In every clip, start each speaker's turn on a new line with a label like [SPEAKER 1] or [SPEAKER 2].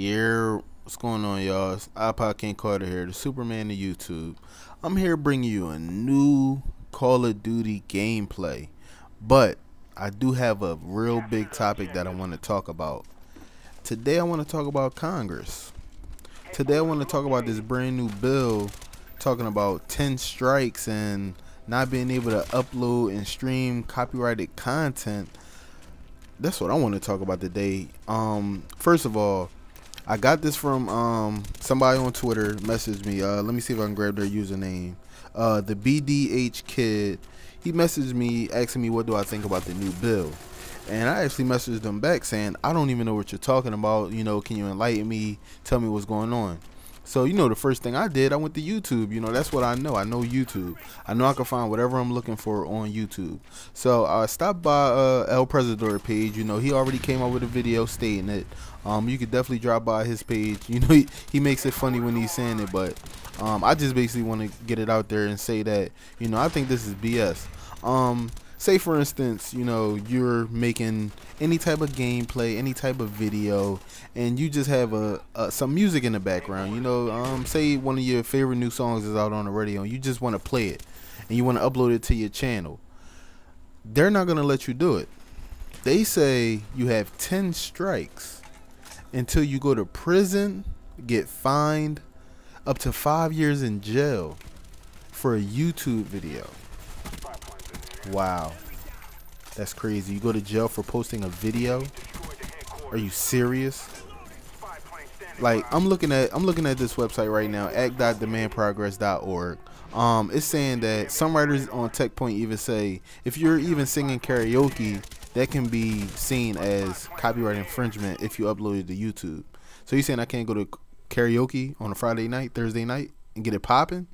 [SPEAKER 1] Yeah, what's going on, y'all? It's iPod King Carter here, the Superman of YouTube. I'm here bringing you a new Call of Duty gameplay, but I do have a real big topic that I want to talk about. Today, I want to talk about Congress. Today, I want to talk about this brand new bill talking about 10 strikes and not being able to upload and stream copyrighted content. That's what I want to talk about today. Um, first of all, I got this from um somebody on Twitter messaged me. Uh, let me see if I can grab their username. Uh, the BDH kid. He messaged me asking me what do I think about the new bill, and I actually messaged him back saying I don't even know what you're talking about. You know, can you enlighten me? Tell me what's going on. So you know, the first thing I did, I went to YouTube. You know, that's what I know. I know YouTube. I know I can find whatever I'm looking for on YouTube. So I stopped by uh, ElPresador page. You know, he already came out with a video stating it. Um, you could definitely drop by his page. You know, he, he makes it funny when he's saying it, but um, I just basically want to get it out there and say that you know I think this is BS. Um, say for instance, you know, you're making any type of gameplay, any type of video, and you just have a, a, some music in the background. You know, um, say one of your favorite new songs is out on the radio, and you just want to play it, and you want to upload it to your channel. They're not gonna let you do it. They say you have ten strikes until you go to prison, get fined, up to five years in jail for a YouTube video. Wow. That's crazy. You go to jail for posting a video? Are you serious? Like I'm looking at I'm looking at this website right now, act.demandprogress.org. Um, it's saying that some writers on TechPoint even say if you're even singing karaoke, that can be seen as copyright infringement if you upload it to YouTube. So you're saying I can't go to karaoke on a Friday night, Thursday night, and get it popping?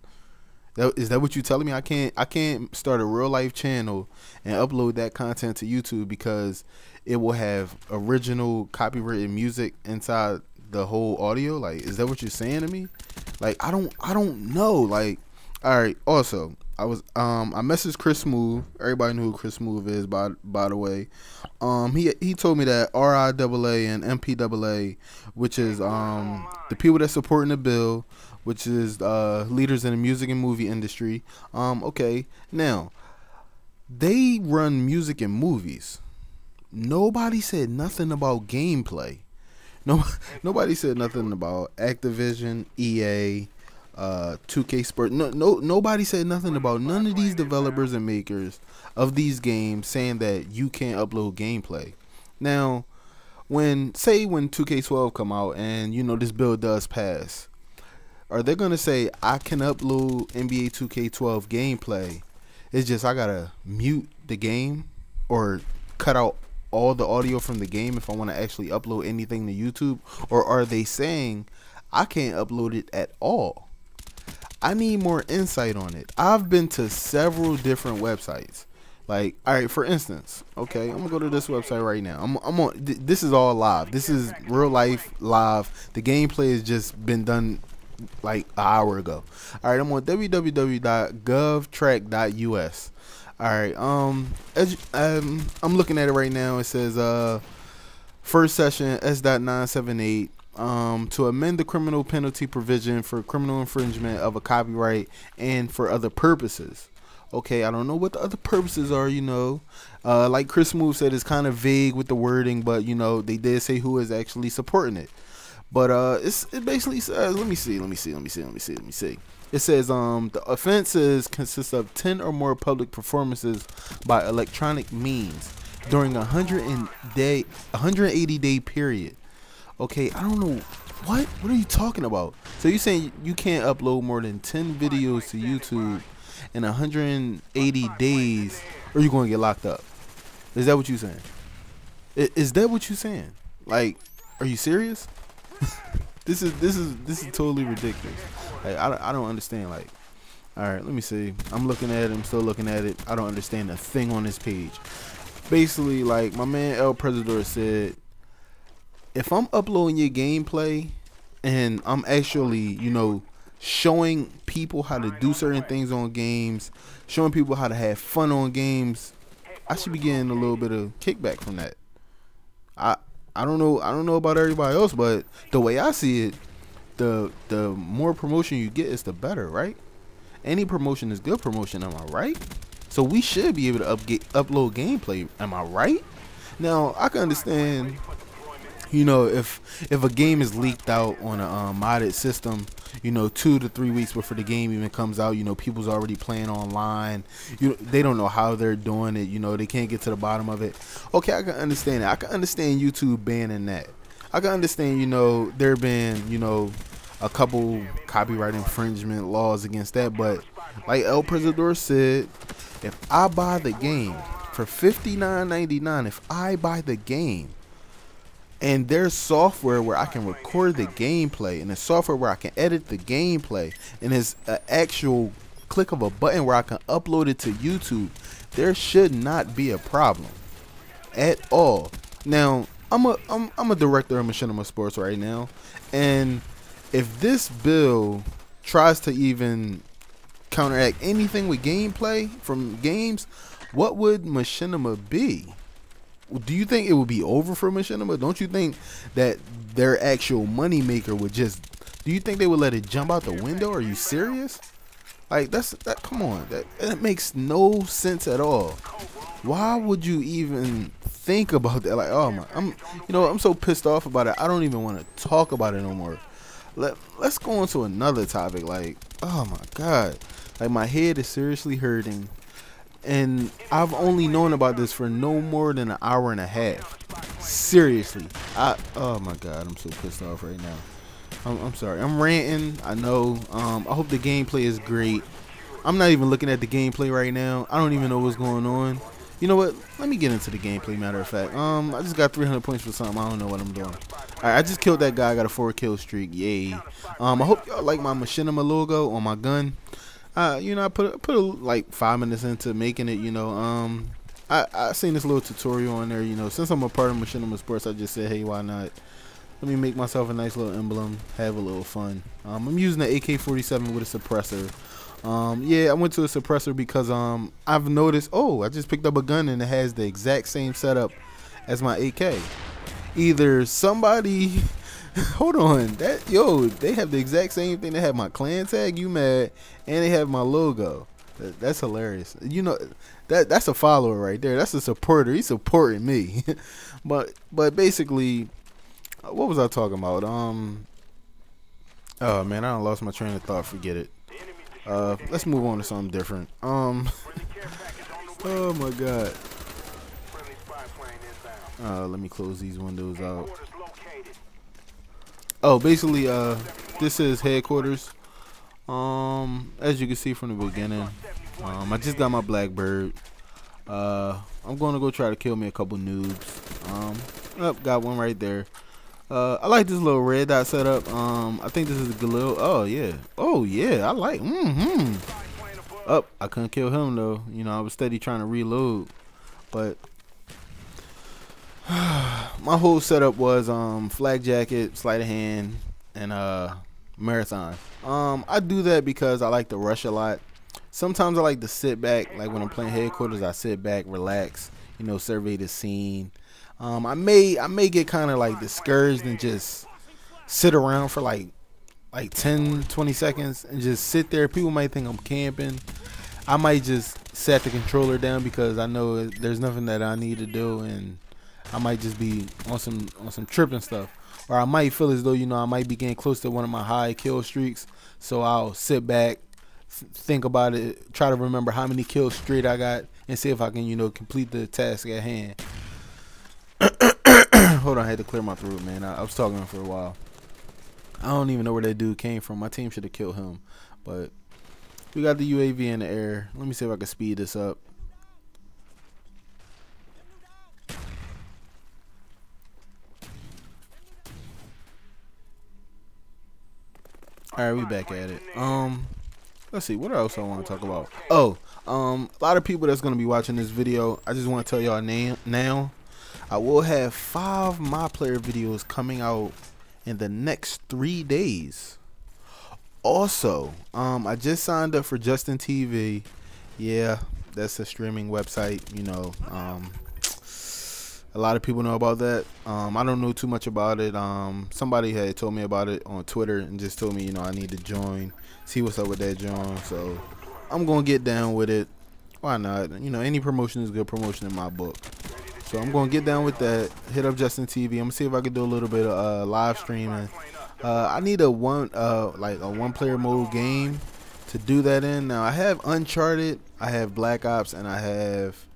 [SPEAKER 1] That, is that what you telling me? I can't I can't start a real life channel and upload that content to YouTube because it will have original copyrighted music inside the whole audio. Like, is that what you're saying to me? Like, I don't I don't know. Like, all right. Also, I was um I messaged Chris Smoove. Everybody knew who Chris Smoove is by by the way. Um he he told me that RIAA and MPAA, which is um the people that supporting the bill, which is uh leaders in the music and movie industry. Um okay. Now, they run music and movies. Nobody said nothing about gameplay. No nobody said nothing about Activision, EA, uh 2K Sport. No, no, nobody said nothing about none of these developers and makers of these games saying that you can't upload gameplay. Now, when say when 2K12 come out and you know this bill does pass, are they gonna say I can upload NBA 2K12 gameplay? It's just I gotta mute the game or cut out all the audio from the game if I want to actually upload anything to YouTube, or are they saying I can't upload it at all? I need more insight on it. I've been to several different websites. Like, all right, for instance, okay, I'm gonna go to this website right now. I'm, I'm on. Th this is all live. This is real life live. The gameplay has just been done like an hour ago. All right, I'm on www.govtrack.us. All right, um, um, I'm looking at it right now. It says, uh, first session S.978 um, to amend the criminal penalty provision for criminal infringement of a copyright and for other purposes. Okay, I don't know what the other purposes are, you know. Uh, like Chris Smoove said, it's kind of vague with the wording, but you know they did say who is actually supporting it. But uh, it's it basically says, let me see, let me see, let me see, let me see, let me see. It says um the offenses consist of ten or more public performances by electronic means during a hundred and day, 180 day period Okay, I don't know what. What are you talking about? So you saying you can't upload more than 10 videos to YouTube in 180 days, or you're going to get locked up? Is that what you saying? Is that what you saying? Like, are you serious? this is this is this is totally ridiculous. Like, I I don't understand. Like, all right, let me see. I'm looking at it. I'm still looking at it. I don't understand a thing on this page. Basically, like my man ElPresador said, if I'm uploading your gameplay and I'm actually, you know, showing people how to do certain things on games, showing people how to have fun on games, I should be getting a little bit of kickback from that. I I don't know. I don't know about everybody else, but the way I see it, the the more promotion you get is the better, right? Any promotion is good promotion. Am I right? So we should be able to up get, upload gameplay. Am I right? Now I can understand you know, if if a game is leaked out on a um, modded system, you know, two to three weeks before the game even comes out, you know, people's already playing online. You they don't know how they're doing it. You know, they can't get to the bottom of it. Okay, I can understand that. I can understand YouTube banning that. I can understand, you know, there been, you know, a couple copyright infringement laws against that, but like ElPresador said, if I buy the game for fifty nine ninety nine, if I buy the game and there's software where I can record the gameplay and there's software where I can edit the gameplay and there's an actual click of a button where I can upload it to YouTube. There should not be a problem at all. Now I'm a I'm, I'm a director of Machinima Sports right now and if this bill tries to even counteract anything with gameplay from games what would Machinima be do you think it would be over for Machinima? Don't you think that their actual money maker would just? Do you think they would let it jump out the window? Are you serious? Like that's that. Come on, that that makes no sense at all. Why would you even think about that? Like, oh my, I'm, you know, I'm so pissed off about it. I don't even want to talk about it no more. Let Let's go on to another topic. Like, oh my god, like my head is seriously hurting and I've only known about this for no more than an hour and a half. Seriously, I oh my god, I'm so pissed off right now. I'm, I'm sorry, I'm ranting. I know. Um, I hope the gameplay is great. I'm not even looking at the gameplay right now. I don't even know what's going on. You know what? Let me get into the gameplay. Matter of fact, um, I just got 300 points for something. I don't know what I'm doing. All right, I just killed that guy. I got a four kill streak. Yay! Um, I hope y'all like my Machinima logo on my gun uh, you know, I put put a, like five minutes into making it. You know, um, I I seen this little tutorial on there. You know, since I'm a part of Machinima Sports, I just said, hey, why not? Let me make myself a nice little emblem, have a little fun. Um, I'm using the AK-47 with a suppressor. Um, yeah, I went to a suppressor because um, I've noticed. Oh, I just picked up a gun and it has the exact same setup as my AK. Either somebody Hold on, that yo, they have the exact same thing. They have my clan tag, you mad, and they have my logo. That, that's hilarious. You know, that that's a follower right there. That's a supporter. He's supporting me. but but basically, what was I talking about? Um. Oh man, I lost my train of thought. Forget it. Uh, let's move on to something different. Um. oh my god. Uh, let me close these windows out. Oh, basically, uh, this is headquarters. Um, as you can see from the beginning, um, I just got my Blackbird. Uh, I'm going to go try to kill me a couple noobs. Um, oh, got one right there. Uh, I like this little red dot setup. Um, I think this is a Galil. Oh yeah. Oh yeah. I like. Mm-hmm. Up. Oh, I couldn't kill him though. You know, I was steady trying to reload, but my whole setup was um flak jacket, sleight of hand, and uh marathon. Um, I do that because I like to rush a lot. Sometimes I like to sit back, like when I'm playing headquarters, I sit back, relax, you know, survey the scene. Um, I may I may get kind of like discouraged and just sit around for like like 10, 20 seconds and just sit there. People might think I'm camping. I might just set the controller down because I know there's nothing that I need to do and I might just be on some on some tripping stuff, or I might feel as though you know I might be getting close to one of my high kill streaks. So I'll sit back, think about it, try to remember how many kills straight I got, and see if I can you know complete the task at hand. Hold on, I had to clear my throat, man. I, I was talking for a while. I don't even know where that dude came from. My team should have killed him, but we got the UAV in the air. Let me see if I can speed this up. All right, we back at it. Um, let's see what else I want to talk about. Oh, um, a lot of people that's gonna be watching this video. I just want to tell y'all name now. I will have five my player videos coming out in the next three days. Also, um, I just signed up for Justin TV. Yeah, that's a streaming website. You know, um, a lot of people know about that. Um, I don't know too much about it. Um, somebody had told me about it on Twitter and just told me, you know, I need to join, see what's up with that join. So I'm gonna get down with it. Why not? You know, any promotion is good promotion in my book. So I'm gonna get down with that. Hit up Justin TV. I'm gonna see if I can do a little bit of uh, live streaming. Uh, I need a one, uh, like a one-player mode game to do that in. Now I have Uncharted, I have Black Ops, and I have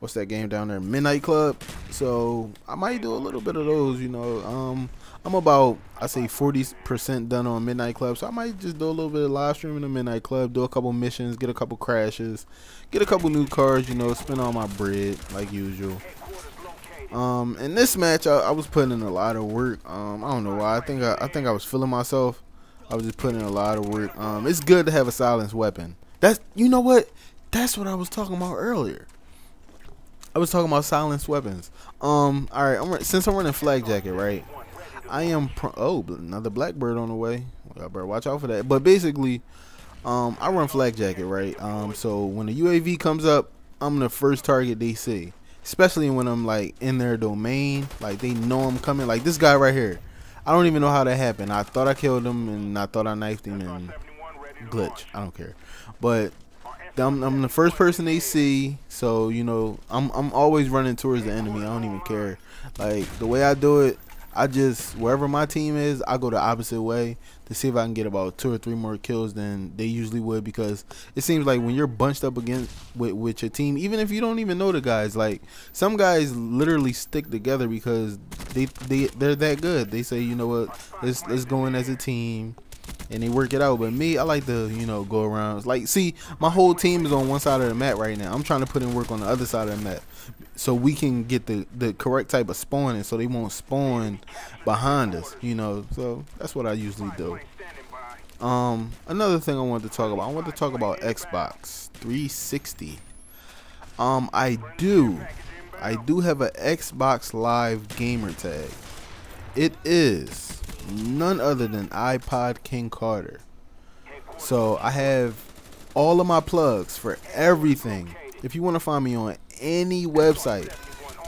[SPEAKER 1] what's that game down there, Midnight Club. So I might do a little bit of those. You know, um, I'm about I say 40% done on Midnight Club, so I might just do a little bit of live streaming in Midnight Club, do a couple missions, get a couple crashes, get a couple new cars. You know, spend all my bread like usual. Um, in this match, I, I was putting in a lot of work. Um, I don't know why. I think I, I think I was feeling myself. I was just putting in a lot of work. Um, it's good to have a silenced weapon. That's you know what? That's what I was talking about earlier. I was talking about silenced weapons. Um, all right. I'm since I'm running flak jacket, right? I am. oh, another blackbird on the way. I better watch out for that. But basically, um, I run flak jacket, right? Um, so when the UAV comes up, I'm the first target they see. Especially when I'm like in their domain, like they know I'm coming. Like this guy right here. I don't even know how that happened. I thought I killed him and I thought I knifed him and glitch. I don't care. But I'm, I'm the first person they see, so you know I'm I'm always running towards the enemy. I don't even care. Like the way I do it, I just wherever my team is, I go the opposite way to see if I can get about two or three more kills than they usually would because it seems like when you're bunched up against with, with your team, even if you don't even know the guys, like some guys literally stick together because they they they're that good. They say, you know what, let's let's go in as a team and they work it out. But me, I like to, you know, go around. Like, see, my whole team is on one side of the map right now. I'm trying to put in work on the other side of the map so we can get the the correct type of spawning so they won't spawn behind us you know so that's what i usually do um another thing i wanted to talk about i want to talk about xbox 360 um i do i do have an xbox live gamer tag it is none other than ipod king carter so i have all of my plugs for everything if you want to find me on any website,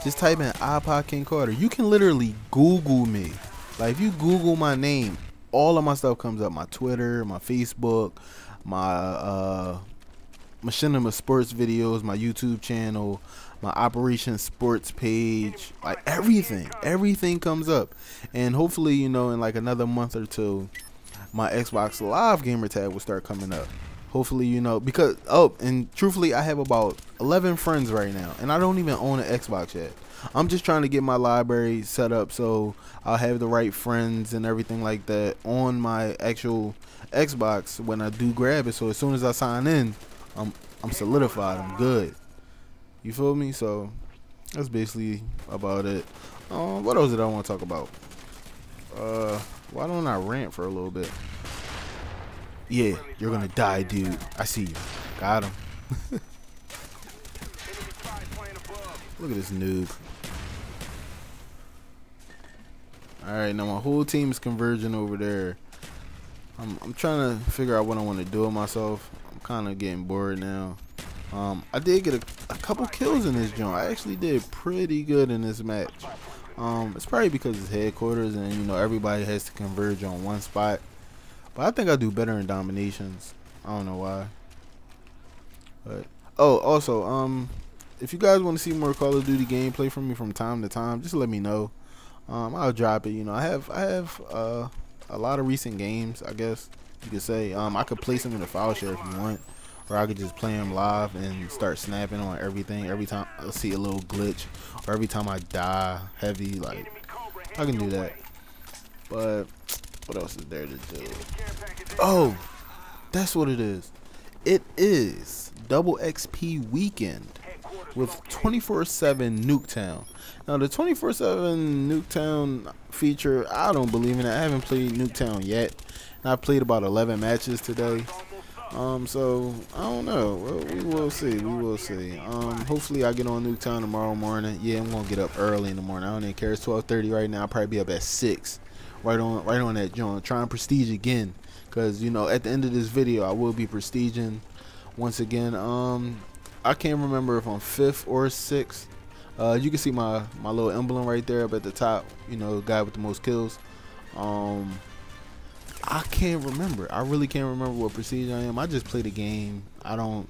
[SPEAKER 1] just type in iPod King Carter. You can literally Google me. Like if you Google my name, all of my stuff comes up. My Twitter, my Facebook, my uh Machinima Sports videos, my YouTube channel, my Operation Sports page, like everything, everything comes up. And hopefully, you know, in like another month or two, my Xbox Live gamer tag will start coming up. Hopefully you know because oh and truthfully i have about 11 friends right now and i don't even own an xbox yet. I'm just trying to get my library set up so i'll have the right friends and everything like that on my actual xbox when i do grab it. So as soon as i sign in i'm i'm solidified i'm good you feel me so that's basically about it um what else did i want to talk about uh why don't i rant for a little bit yeah, you're gonna die, dude. I see you. Got him. Look at this noob. Alright, now my whole team is converging over there. I'm, I'm trying to figure out what I want to do with myself. Kind of getting bored now. Um, I did get a, a couple kills in this joint. I actually did pretty good in this match. Um, it's probably because it's headquarters and, you know, everybody has to converge on one spot. But I think I do better in dominations. I don't know why. But oh, also, um, if you guys want to see more Call of Duty gameplay from me from time to time, just let me know. Um, I'll drop it. You know, I have I have uh a lot of recent games. I guess you could say. Um, I could place them in the file share if you want, or I could just play them live and start snapping on everything. Every time I see a little glitch, or every time I die heavy, like I can do that. But what else is there to do? Oh, that's what it is. It is Double XP Weekend with 24/7 Nuketown. Now the 24/7 Nuketown feature, I don't believe in it. I haven't played Nuketown yet. And I played about 11 matches today. Um, so I don't know. Well, we will see. We will see. Um, hopefully I get on Nuketown tomorrow morning. Yeah, I'm gonna get up early in the morning. I don't even care. It's 12:30 right now. I'll probably be up at six right on right on that joint. Trying prestige again, cause you know at the end of this video I will be prestiging once again. Um, I can't remember if I'm fifth or sixth. Uh, you can see my my little emblem right there up at the top. You know, guy with the most kills. Um, I can't remember. I really can't remember what prestige I am. I just play the game. I don't.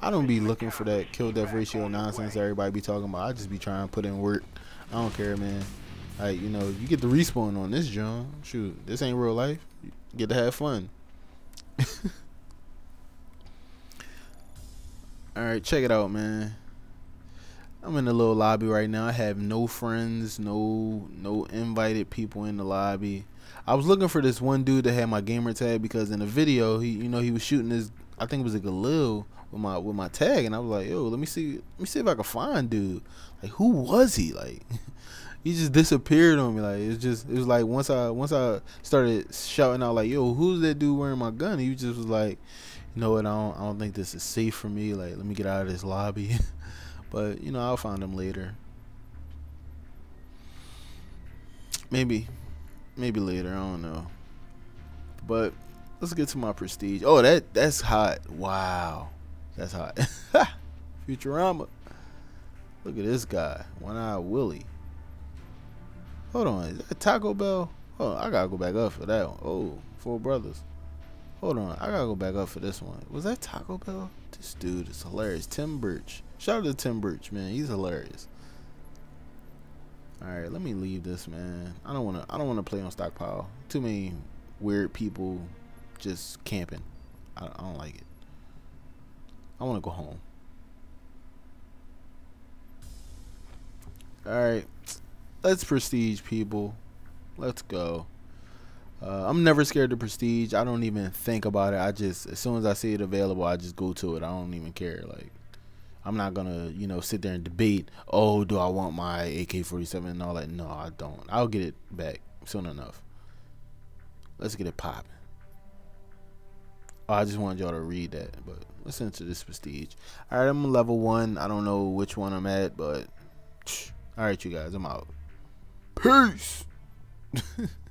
[SPEAKER 1] I don't be looking for that kill death ratio nonsense everybody be talking about. I just be trying to put in work. I don't care, man. Like you know, you get the respawn on this, John. Shoot, this ain't real life. You get to have fun. All right, check it out, man. I'm in the little lobby right now. I have no friends, no no invited people in the lobby. I was looking for this one dude that had my gamer tag because in the video, he you know he was shooting his I think it was a Galil with my with my tag, and I was like, yo, let me see let me see if I can find dude. Like who was he? Like he just disappeared on me. Like it's just it was like once I once I started shouting out like, yo, who's that dude wearing my gun? He just was like, you know what? I don't I don't think this is safe for me. Like let me get out of this lobby. but you know I'll find him later. Maybe maybe later. I don't know. But let's get to my prestige. Oh, that that's hot. Wow, that's hot. Futurama. Look at this guy, one eye Willie. Hold on, is that Taco Bell? Oh, I gotta go back up for that one. Oh, four brothers. Hold on, I gotta go back up for this one. Was that Taco Bell? This dude is hilarious. Tim Birch. Shout out to Tim Birch, man. He's hilarious. All right, let me leave this, man. I don't want to. I don't want to play on stockpile. Too many weird people just camping. I, I don't like it. I want to go home. All right, let's prestige, people. Let's go. Uh, I'm never scared of prestige. I don't even think about it. I just, as soon as I see it available, I just go to it. I don't even care. Like, I'm not gonna, you know, sit there and debate. Oh, do I want my AK-47 and all that? No, I don't. I'll get it back soon enough. Let's get it popping. Oh, I just wanted y'all to read that, but let's enter this prestige. All right, I'm level one. I don't know which one I'm at, but all right, you guys, I'm out. Peace.